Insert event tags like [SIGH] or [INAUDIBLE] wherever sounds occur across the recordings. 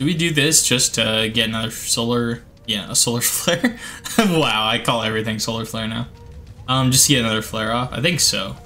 Do we do this just to get another solar... Yeah, a solar [LAUGHS] flare? wow, I call everything solar flare now. Um, just to get another flare off? I think so.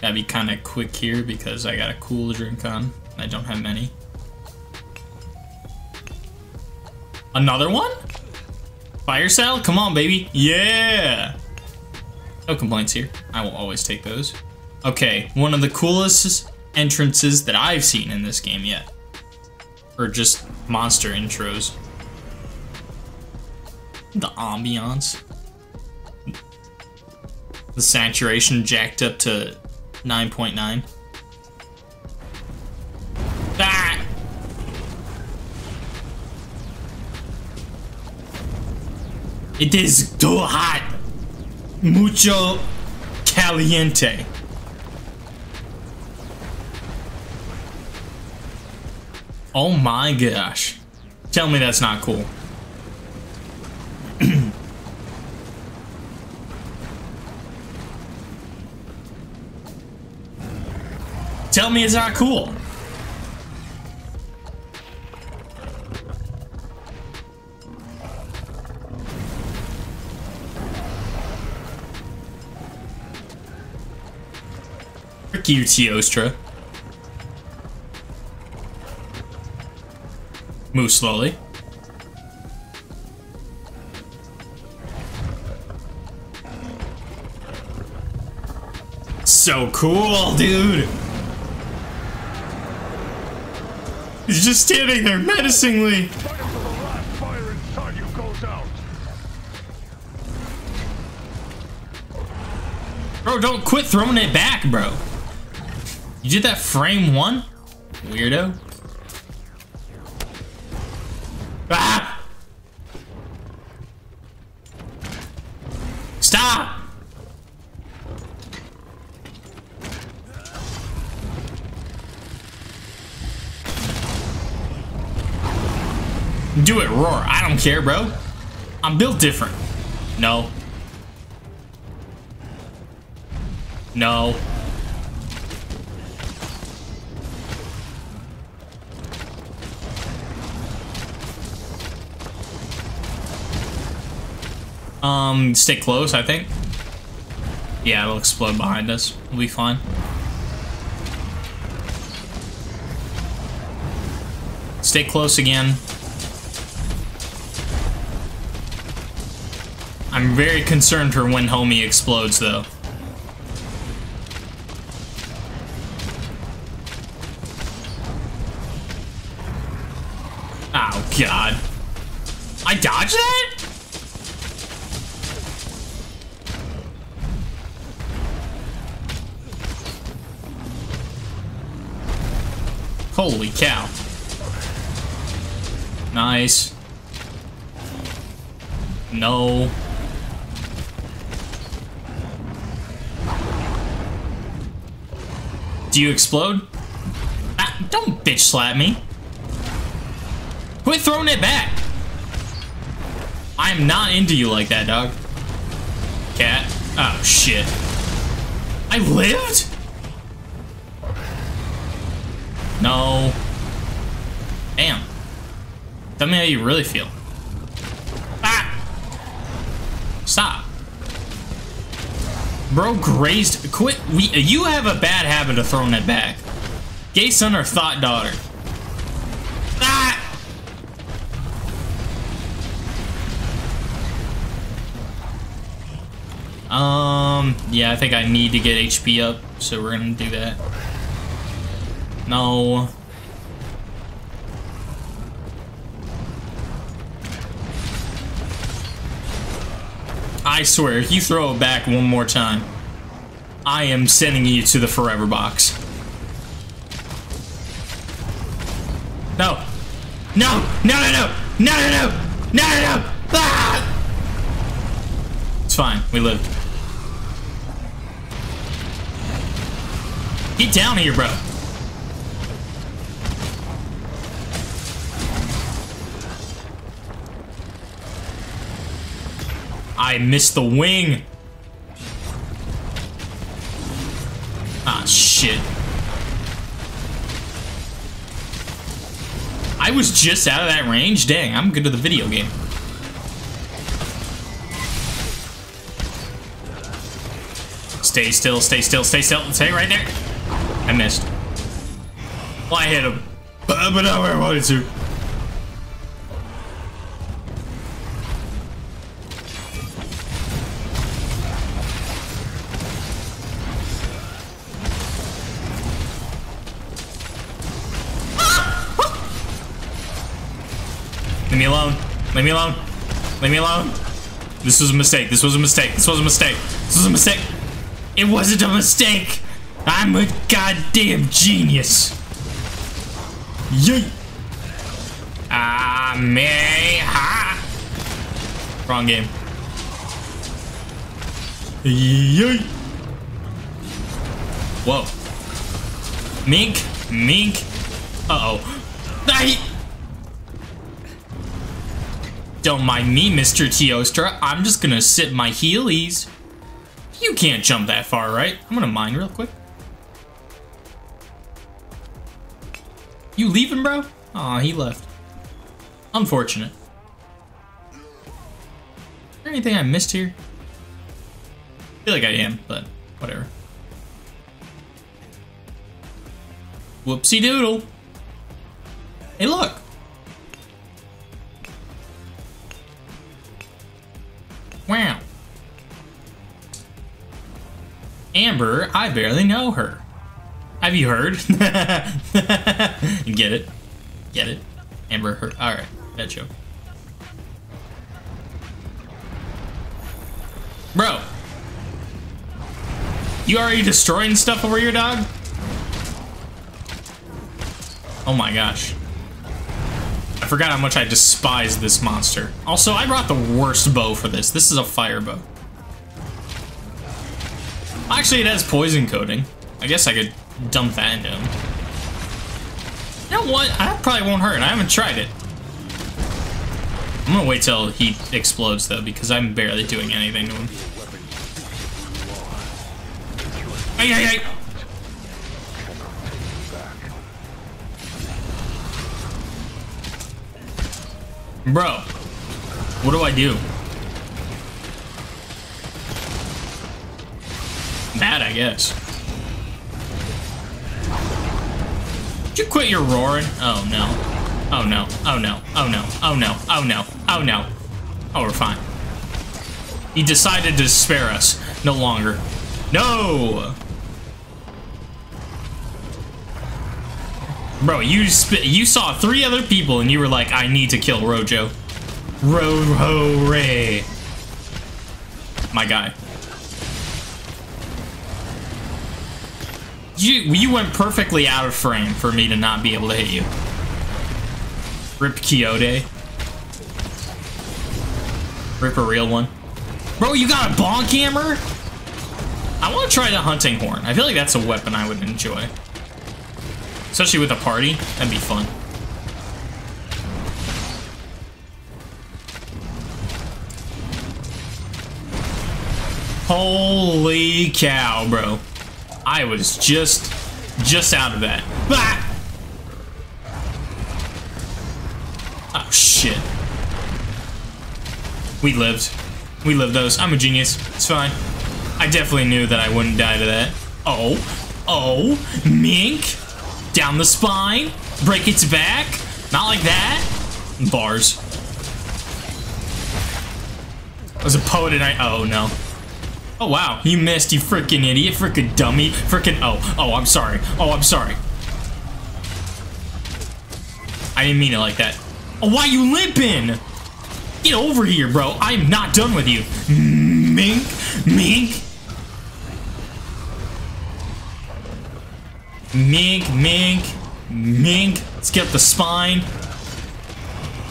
Gotta be kind of quick here because I got a cool drink on. I don't have many. Another one? Fire cell? Come on, baby. Yeah! No complaints here. I will always take those. Okay, one of the coolest entrances that I've seen in this game yet. Or just monster intros. The ambiance. The saturation jacked up to 9.9. .9. Ah! It is too hot. Mucho caliente. Oh my gosh. Tell me that's not cool. [CLEARS THROAT] Tell me it's not cool. Frick you, Teostra. Move slowly. So cool, dude! He's just standing there menacingly. Bro, don't quit throwing it back, bro. You did that frame one? Weirdo. Do it, roar. I don't care, bro. I'm built different. No. No. Um, stay close, I think. Yeah, it'll explode behind us. We'll be fine. Stay close again. I'm very concerned for when homie explodes, though. Oh, God. I dodged that? Holy cow. Nice. No. Do you explode? Ah, don't bitch slap me. Quit throwing it back. I am not into you like that, dog. Cat. Oh, shit. I lived? No. Damn. Tell me how you really feel. Ah! Stop. Bro grazed. Quit. We, you have a bad habit of throwing it back. Gay son or thought daughter? Ah! Um, yeah, I think I need to get HP up, so we're gonna do that. No. I swear, if you throw it back one more time, I am sending you to the forever box. No. No! No, no, no! No, no, no! No, no, no! Ah! It's fine. We lived. Get down here, bro. I missed the wing. Ah, shit. I was just out of that range? Dang, I'm good to the video game. Stay still, stay still, stay still. Stay right there. I missed. Well, I hit him. But, not where I wanted to. Leave me alone. Leave me alone. Leave me alone. This was a mistake. This was a mistake. This was a mistake. This was a mistake. It wasn't a mistake. I'm a goddamn genius. Yay. Ah, me. Ha. Wrong game. Yay. Whoa. Mink. Mink. Uh-oh. I... Don't mind me, Mr. Teostra. I'm just gonna sit my heelies. You can't jump that far, right? I'm gonna mine real quick. You leaving, bro? Aw, he left. Unfortunate. Is there anything I missed here? I feel like I am, but whatever. Whoopsie doodle. Hey, look. Amber, I barely know her. Have you heard? [LAUGHS] Get it? Get it? Amber heard. Alright, that joke. Bro. You already destroying stuff over your dog? Oh my gosh. I forgot how much I despise this monster. Also, I brought the worst bow for this. This is a fire bow. Actually, it has poison coating. I guess I could dump that into him. You know what? That probably won't hurt. I haven't tried it. I'm gonna wait till he explodes, though, because I'm barely doing anything to him. Hey, hey, hey! Bro, what do I do? That, I guess. Did you quit your roaring? Oh, no. Oh, no. Oh, no. Oh, no. Oh, no. Oh, no. Oh, no. Oh, we're fine. He decided to spare us. No longer. No! Bro, you you saw three other people and you were like, I need to kill Rojo. Rojo Rey. My guy. You you went perfectly out of frame for me to not be able to hit you. Rip Quixote. Rip a real one. Bro, you got a bonk hammer? I want to try the hunting horn. I feel like that's a weapon I would enjoy. Especially with a party, that'd be fun. Holy cow, bro. I was just, just out of that. Ah! Oh, shit. We lived. We lived those. I'm a genius. It's fine. I definitely knew that I wouldn't die to that. Oh. Oh. Mink. Down the spine. Break its back. Not like that. Bars. I was a poet and I- oh no. Oh wow, you missed, you freaking idiot, freaking dummy, freaking- oh, oh, I'm sorry. Oh, I'm sorry. I didn't mean it like that. Oh, why you limping? Get over here, bro. I'm not done with you. Mink, mink. Mink, mink, mink. Let's get up the spine.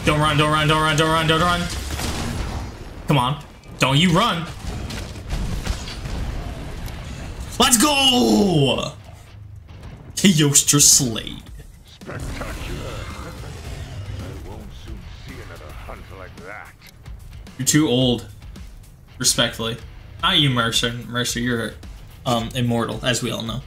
Don't run, don't run, don't run, don't run, don't run. Come on. Don't you run. Let's go! Teostra Slade. Spectacular. I won't soon see another hunt like that. You're too old. Respectfully. Not you, Mercer. Mercer, you're um, immortal, as we all know.